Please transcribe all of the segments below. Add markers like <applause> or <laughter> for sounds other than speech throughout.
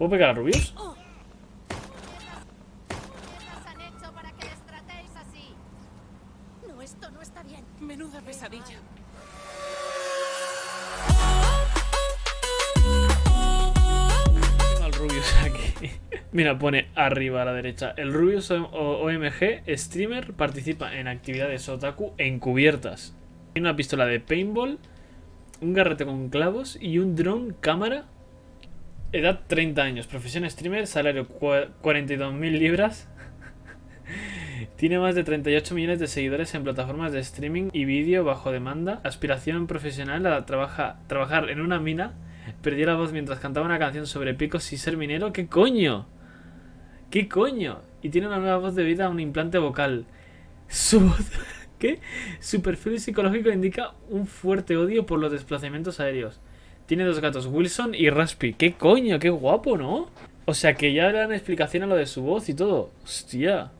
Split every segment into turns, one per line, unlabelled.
¿Puedo pegar a Rubius?
Menuda pesadilla.
Tengo al Rubius aquí. <laughs> Mira, pone arriba a la derecha. El Rubius OMG streamer participa en actividades otaku encubiertas. Tiene una pistola de paintball, un garrete con clavos y un dron cámara. Edad 30 años, profesión streamer, salario cua- 42.000 libras. <laughs> Tiene más de 38 millones de seguidores en plataformas de streaming y vídeo bajo demanda. Aspiración profesional a trabaja- trabajar en una mina. Perdió la voz mientras cantaba una canción sobre picos y ser minero. ¿Qué coño? ¿Qué coño? Y tiene una nueva voz debido a un implante vocal. Su voz... <laughs> ¿Qué? Su perfil psicológico indica un fuerte odio por los desplazamientos aéreos. Tiene dos gatos, Wilson y Raspy. ¿Qué coño? Qué guapo, ¿no? O sea que ya le dan explicación a lo de su voz y todo. Hostia.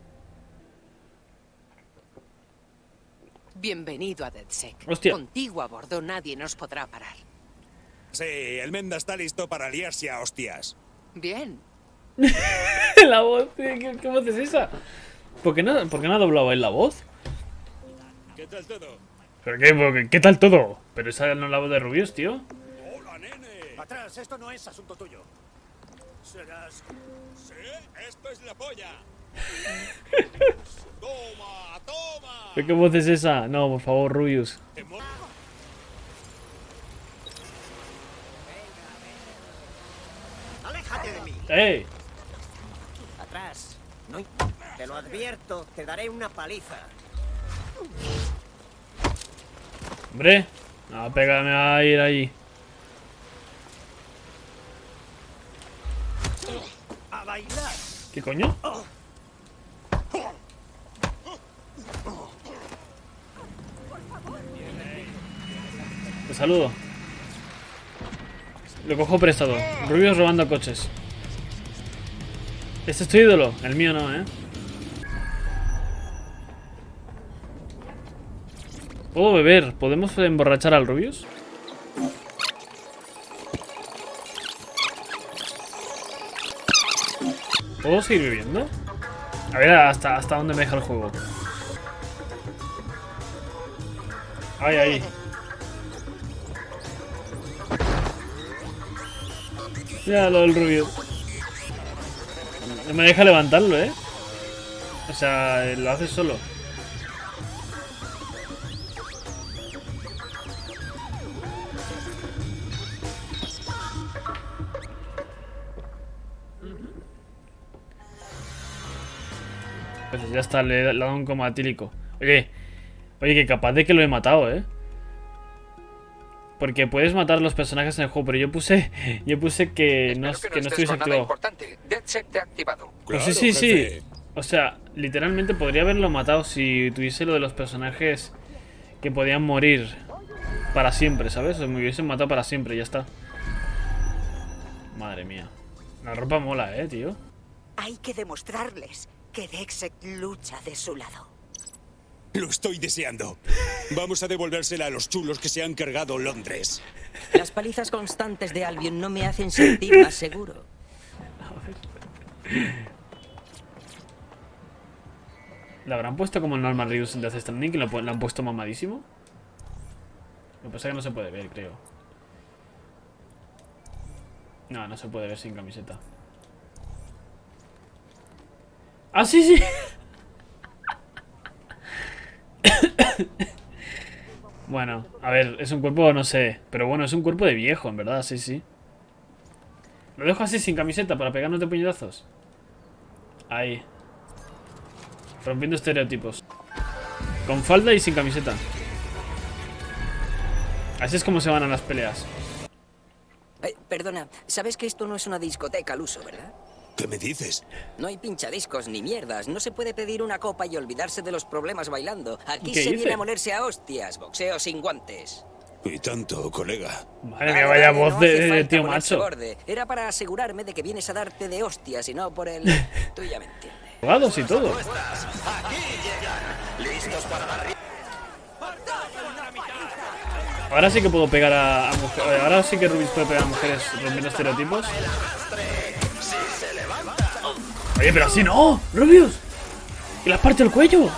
Bienvenido a DedSec.
Hostia.
Contigo a bordo nadie nos podrá parar.
Sí, el Menda está listo para liarse a hostias.
Bien. <laughs>
la voz, ¿qué, qué voz es esa? ¿Por qué, no, ¿Por qué no ha doblado él la voz?
¿Qué tal todo?
¿Pero qué- qué tal todo? Pero esa no es la voz de Rubius, tío.
Atrás, esto no es asunto tuyo. Serás.
¿Sí? ¡Esto es la polla! <laughs> ¡Toma, toma!
¿Pero ¿Qué voz es esa? No, por favor, Rubius.
¡Aléjate de mí!
¡Ey!
Atrás. No, te lo advierto, te daré una paliza.
Hombre, no, pégame a ir ahí.
¡A bailar!
¿Qué coño? Te saludo. Lo cojo prestado. Rubios robando coches. Este es tu ídolo. El mío no, ¿eh? ¿Puedo beber? ¿Podemos emborrachar al Rubius? ¿Puedo seguir bebiendo? A ver hasta, hasta dónde me deja el juego. Ay, ay. Mira lo del rubio. No me deja levantarlo, ¿eh? O sea, lo hace solo. Pues ya está, le he dado un coma atílico. Oye, oye, que capaz de que lo he matado, ¿eh? Porque puedes matar a los personajes en el juego, pero yo puse <laughs> yo puse que no, que no
estés
estuviese activado.
activado.
Pues sí, sí,
jefe.
sí. O sea, literalmente podría haberlo matado si tuviese lo de los personajes que podían morir para siempre, ¿sabes? O me hubiesen matado para siempre, ya está. Madre mía. La ropa mola, eh, tío.
Hay que demostrarles que Dexek lucha de su lado.
Lo estoy deseando. Vamos a devolvérsela a los chulos que se han cargado Londres.
Las palizas constantes de Albion no me hacen sentir más seguro.
¿Le habrán puesto como el normal Reduce en Death Stranding? ¿Que lo, lo han puesto mamadísimo? Lo que pasa es que no se puede ver, creo. No, no se puede ver sin camiseta. ¡Ah, sí, sí! bueno, a ver, es un cuerpo, no sé. Pero bueno, es un cuerpo de viejo, en verdad, sí, sí. Lo dejo así sin camiseta para pegarnos de puñetazos. Ahí. Rompiendo estereotipos. Con falda y sin camiseta. Así es como se van a las peleas.
Perdona, sabes que esto no es una discoteca al uso, ¿verdad?
¿Qué me dices?
No hay pinchadiscos ni mierdas. No se puede pedir una copa y olvidarse de los problemas bailando. Aquí
¿Qué
se
dice?
viene a molerse a hostias. Boxeo sin guantes.
Y tanto, colega.
Madre mía, vaya voz
no
de, tío macho.
borde. Era para asegurarme de que vienes a darte de hostias y no por el... <laughs> Tú ya me entiendes.
Abogados y todo. Ahora sí que puedo pegar a, a mujeres. Ahora sí que Rubis puede pegar a mujeres rompiendo estereotipos. Oye, pero así no, Rubius. Y le has partido el cuello.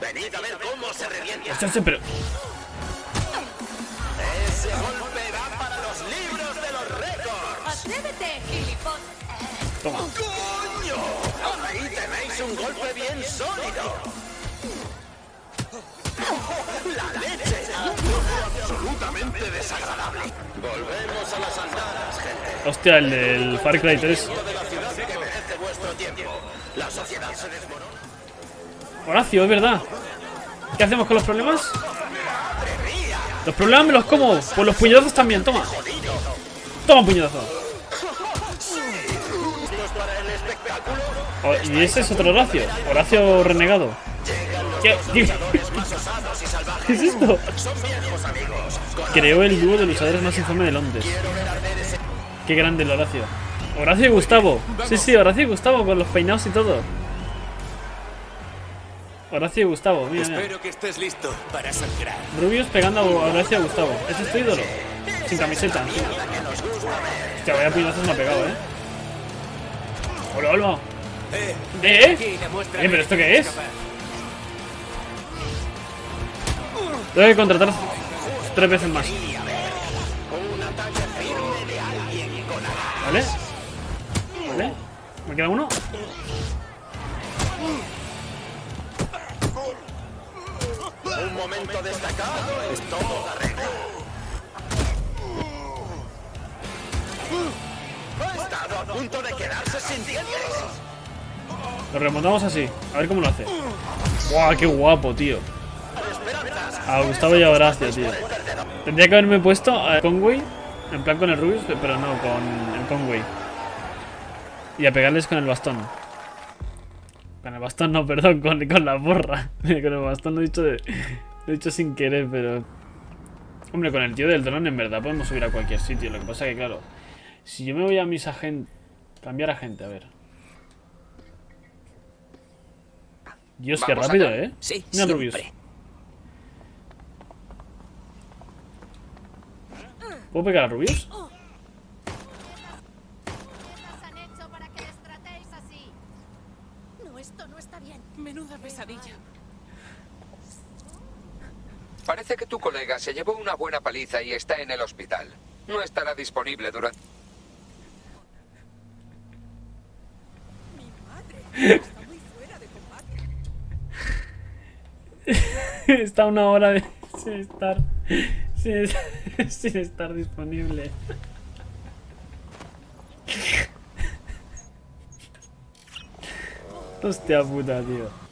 Venid a ver cómo se revienta.
Pero.
Ese golpe va para los libros de los récords.
¡Atrévete, gilipollas!
Toma.
¡Coño! Ahí tenéis un golpe bien sólido. ¡La leche! Absolutamente desagradable. Volvemos a las andadas, gente.
Hostia, el del Far Cry 3.
De la ciudad que merece vuestro tiempo. Sociedad se desmorona.
Horacio, es verdad. ¿Qué hacemos con los problemas? Los problemas me los como. Pues los puñetazos también, toma. Toma puñetazo. Oh, y ese es otro Horacio. Horacio renegado. ¿Qué, qué- <laughs> qué es esto? Creó el dúo de luchadores más infame de Londres. Qué grande el Horacio. Horacio y Gustavo. Sí, sí, Horacio y Gustavo con los peinados y todo. Horacio y Gustavo, mira, mira.
Espero que estés listo para sangrar.
Rubius pegando a Horacio y Gustavo. Ese es tu ídolo. Sin camiseta. Hostia, vaya puñetazos me ha pegado, eh. Hola, hola. ¿Eh? Eh, pero ¿esto qué es? Tengo que contratar tres veces más. ¿Vale? ¿Vale? ¿Me queda uno?
Un momento destacado es todo la regla. Ha estado a punto de quedarse sin dientes.
Lo remontamos así. A ver cómo lo hace. ¡Guau, qué guapo, tío! A Gustavo y a Horacio, tío. Tendría que haberme puesto a Conway, en plan con el Rubius, pero no, con el Conway. Y a pegarles con el bastón. Con el bastón no, <laughs> perdón, con, con la borra. <laughs> con el bastón lo he dicho, de, lo he dicho sin querer, pero... Hombre, con el tío del dron en verdad podemos subir a cualquier sitio. Lo que pasa que, claro, si yo me voy a mis agentes... Cambiar agente, a ver. Dios, qué
¿Vamos
rápido,
acá?
¿eh?
Sí,
Mira Rubius. ¿Puedo pegar a Rubius?
Bien.
Menuda pesadilla.
Parece que tu colega se llevó una buena paliza y está en el hospital. No estará disponible durante... <laughs>
Está una hora de, <laughs> sin estar sin, <laughs> sin estar disponible. Hostia puta, tío.